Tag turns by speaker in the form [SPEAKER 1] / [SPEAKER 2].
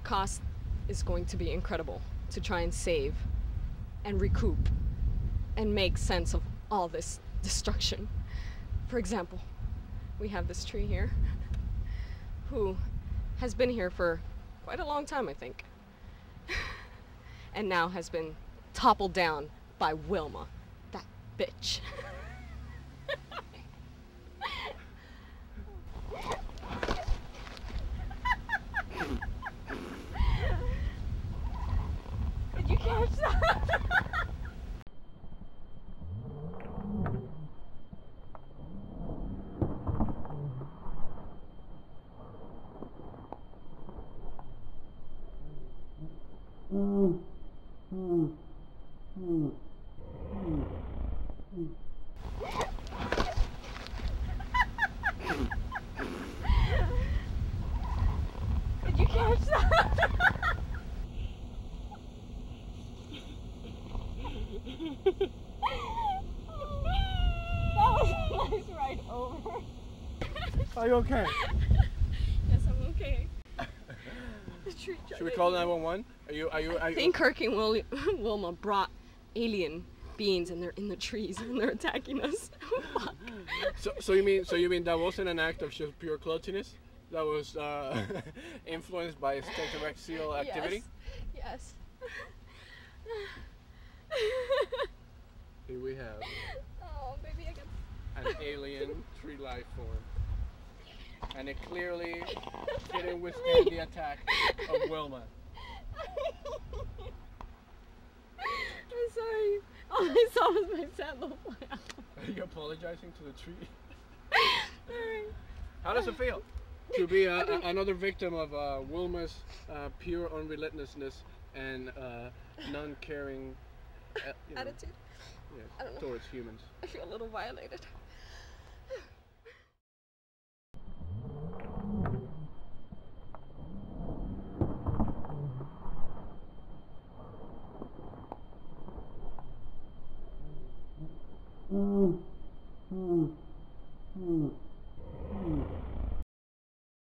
[SPEAKER 1] cost is going to be incredible to try and save and recoup and make sense of all this destruction. For example, we have this tree here who has been here for quite a long time, I think, and now has been toppled down by Wilma, that bitch. Did you catch that? Did you catch that? that was a nice ride over.
[SPEAKER 2] Are you okay?
[SPEAKER 1] Yes, I'm okay.
[SPEAKER 2] Should we call 911? Are you, are you, are
[SPEAKER 1] I
[SPEAKER 2] you?
[SPEAKER 1] think Kirk and Wil- Wilma brought alien beings and they're in the trees and they're attacking us.
[SPEAKER 2] So, so you mean, so you mean that wasn't an act of just pure klutziness? That was uh, influenced by extraterrestrial activity?
[SPEAKER 1] Yes.
[SPEAKER 2] Here we have
[SPEAKER 1] oh, baby, I got.
[SPEAKER 2] an alien tree life form. And it clearly didn't withstand the attack of Wilma.
[SPEAKER 1] I'm sorry. All I saw was my sandal fly out.
[SPEAKER 2] Are you apologizing to the tree? How does it feel to be a, a- another victim of uh, Wilma's uh, pure unrelentlessness and uh, non-caring uh, you know,
[SPEAKER 1] Attitude.
[SPEAKER 2] yes,
[SPEAKER 1] I don't know.
[SPEAKER 2] towards humans?
[SPEAKER 1] I feel a little violated.
[SPEAKER 2] 음.